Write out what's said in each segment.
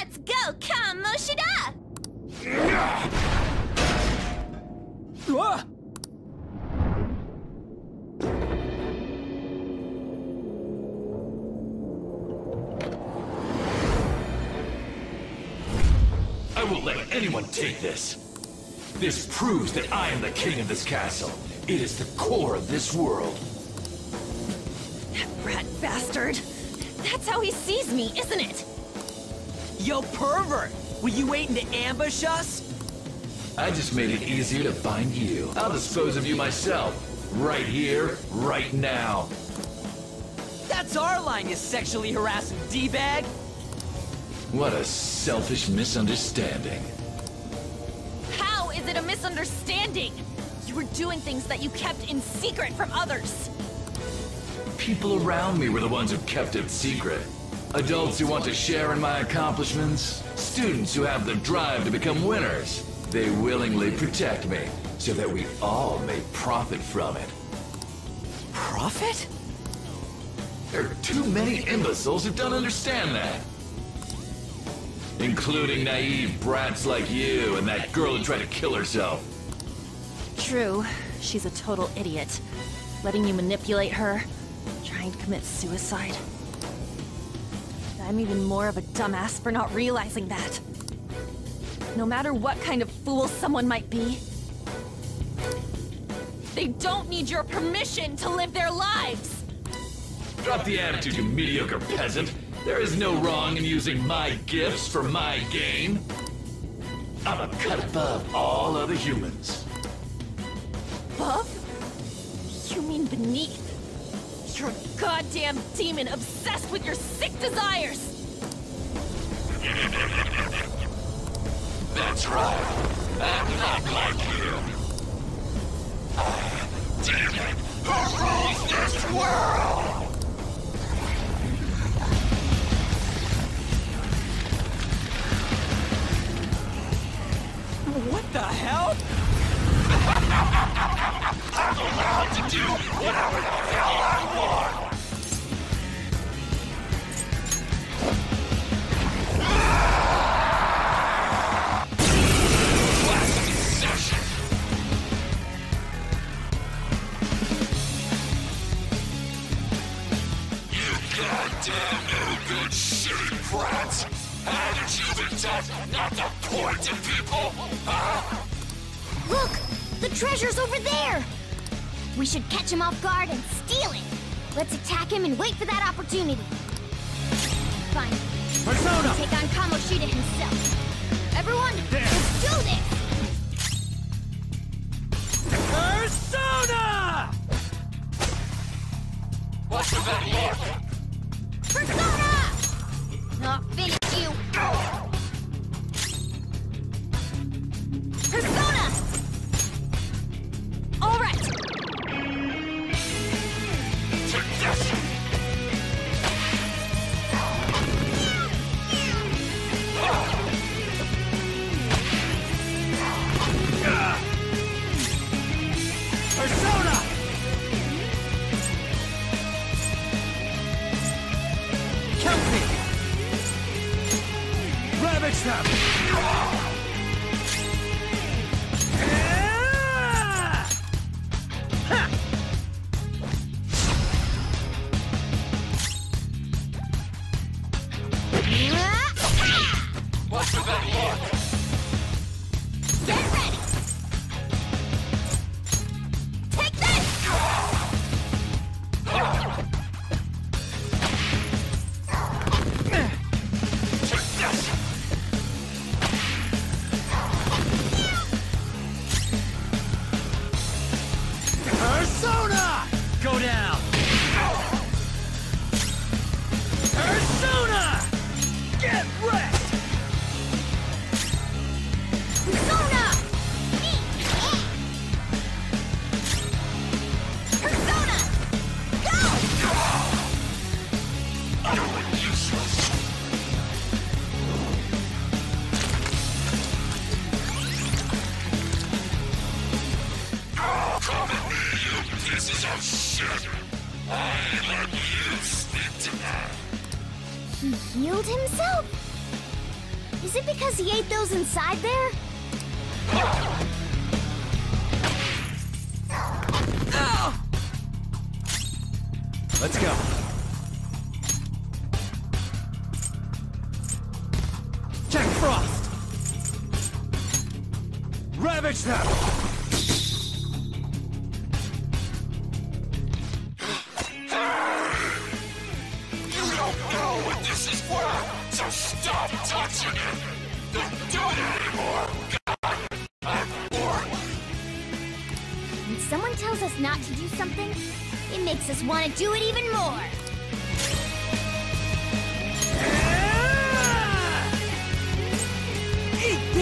Let's go, Kamoshida! Ah! I won't let anyone take this. This proves that I am the king of this castle. It is the core of this world. That rat bastard! That's how he sees me, isn't it? Yo, pervert! Were you waiting to ambush us? I just made it easier to find you. I'll dispose of you myself. Right here, right now. That's our line, you sexually harassing D-bag! What a selfish misunderstanding. How is it a misunderstanding? You were doing things that you kept in secret from others. People around me were the ones who kept it secret. Adults who want to share in my accomplishments, students who have the drive to become winners. They willingly protect me, so that we all may profit from it. Profit? There are too many imbeciles who don't understand that. Including naive brats like you and that girl who tried to kill herself. True, she's a total idiot. Letting you manipulate her, trying to commit suicide. I'm even more of a dumbass for not realizing that. No matter what kind of fool someone might be, they don't need your permission to live their lives! Drop the attitude, you mediocre peasant. There is no wrong in using my gifts for my gain. I'm a cut above all other humans. Above? You mean beneath? You're a goddamn demon obsessed with your sick desires! That's right. I'm not like you. I am the demon who rules this world! What the hell? I'm allowed to do whatever We should catch him off guard and steal it! Let's attack him and wait for that opportunity. Fine. Persona! Take on Kamoshida himself. Everyone, let's do this! Persona! What's with that? Persona! Not finish you pieces of shit! I let you speak to me! He healed himself? Is it because he ate those inside there? Let's go. Jack Frost! Ravage them! This is worth, so stop touching it! Don't do it anymore! When someone tells us not to do something, it makes us want to do it even more. Eat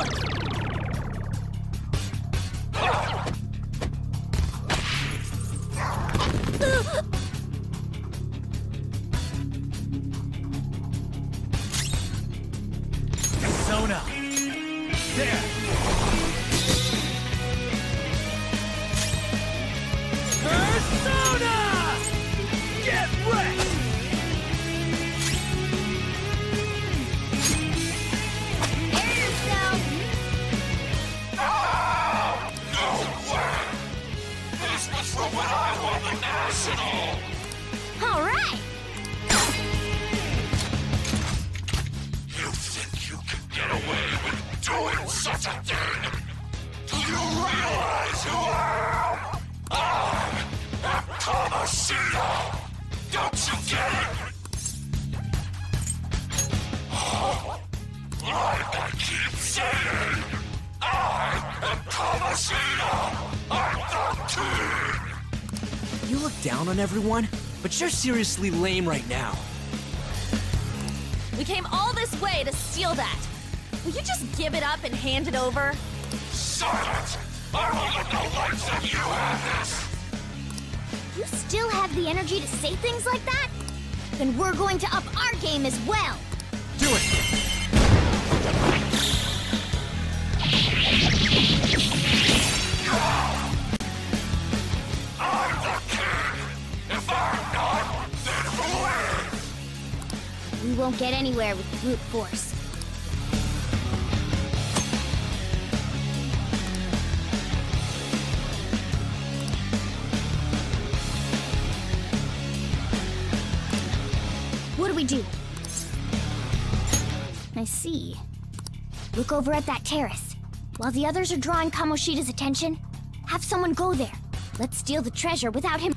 Go! Down on everyone, but you're seriously lame right now. We came all this way to steal that. Will you just give it up and hand it over? Silence! I will live no life that you have this! You still have the energy to say things like that? Then we're going to up our game as well. Do it! Won't get anywhere with brute force. What do we do? I see. Look over at that terrace. While the others are drawing Kamoshida's attention, have someone go there. Let's steal the treasure without him.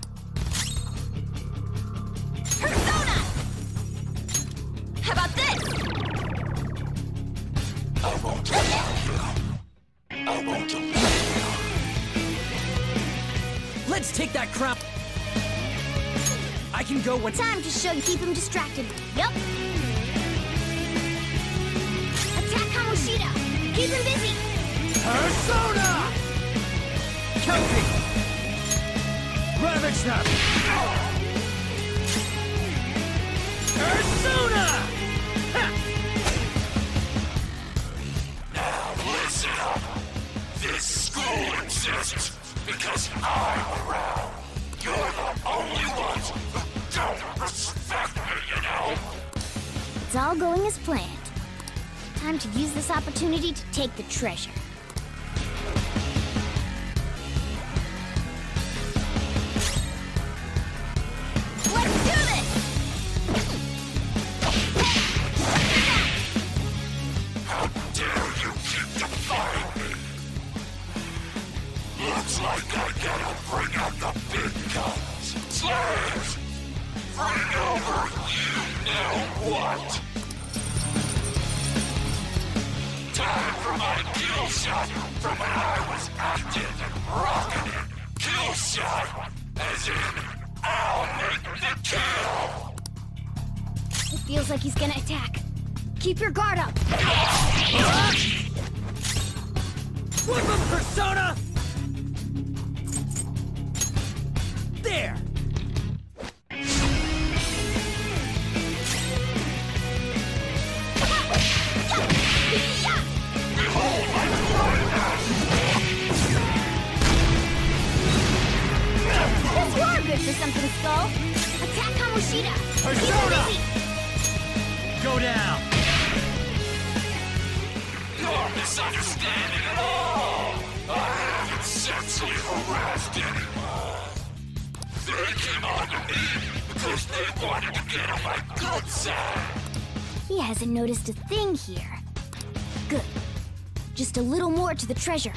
I can go when. Time to show you keep him distracted. Yup. Attack Kamoshida. Keep him busy. Persona! Kelpie! Ravage them! Persona! Ha! Listen up. This school exists because I'm around. You're It's all going as planned. Time to use this opportunity to take the treasure. Bring out the big guns! Slaves! Bring over you! Know what? Time for my kill shot from when I was active and rocking it. Kill shot, as in, I'll make the kill! It feels like he's gonna attack. Keep your guard up. Flip him, Persona! Sexually harassed anyone! They came on to me because they wanted to get on my good side! He hasn't noticed a thing here. Good. Just a little more to the treasure.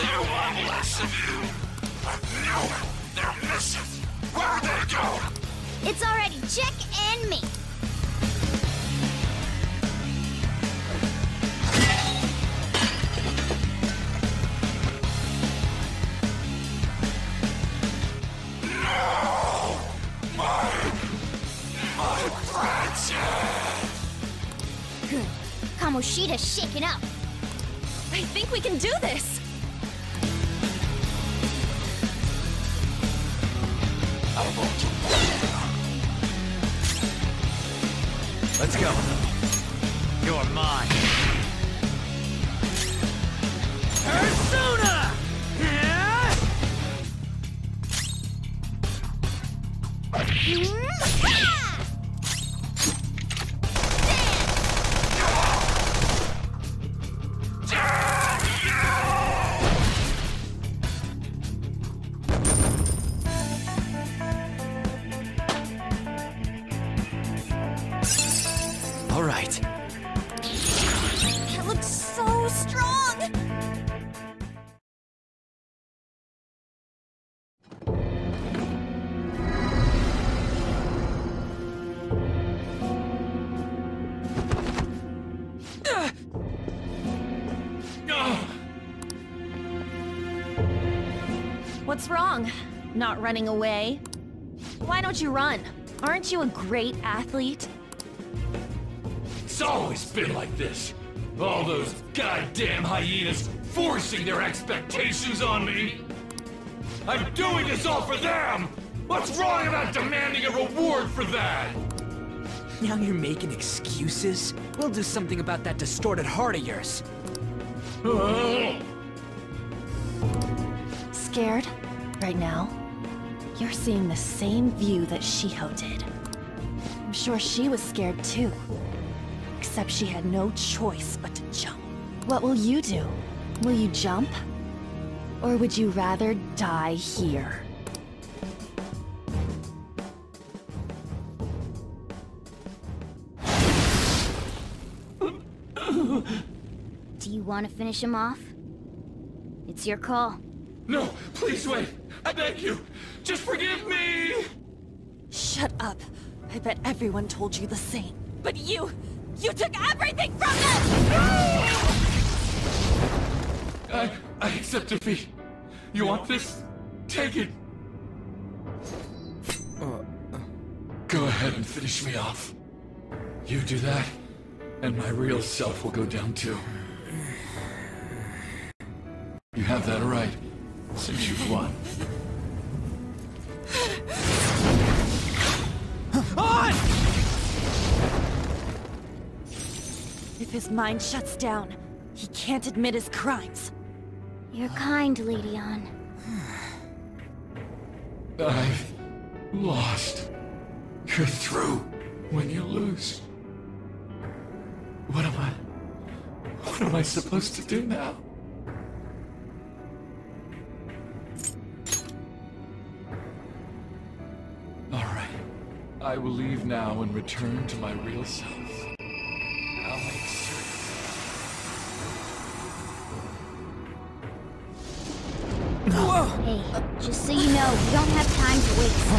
There one less of you? No, they're missing! Where'd they go? It's already Check and me. No! My princess! Good. Kamoshida's shaken up. I think we can do this! Let's go. You're mine. Persona! Yeah? Ah! What's wrong? Not running away? Why don't you run? Aren't you a great athlete? It's always been like this. All those goddamn hyenas forcing their expectations on me. I'm doing this all for them! What's wrong about demanding a reward for that? Now you're making excuses? We'll do something about that distorted heart of yours. Oh. Scared? Right now? You're seeing the same view that Shiho did. I'm sure she was scared too. Except she had no choice but to jump. What will you do? Will you jump? Or would you rather die here? Do you want to finish him off? It's your call. No, please wait. I beg you. Just forgive me. Shut up. I bet everyone told you the same. But you... You took everything from them! I, I accept defeat. You want this? Take it. Uh, uh. Go ahead and finish me off. You do that, and my real self will go down too. You have that right, since you've won. On! If his mind shuts down, he can't admit his crimes. You're kind, Lady Ann. I've lost. You're through when you lose. What am I... What am I supposed to do now? I will leave now and return to my real self. I'll make. Hey, just so you know, we don't have time to waste.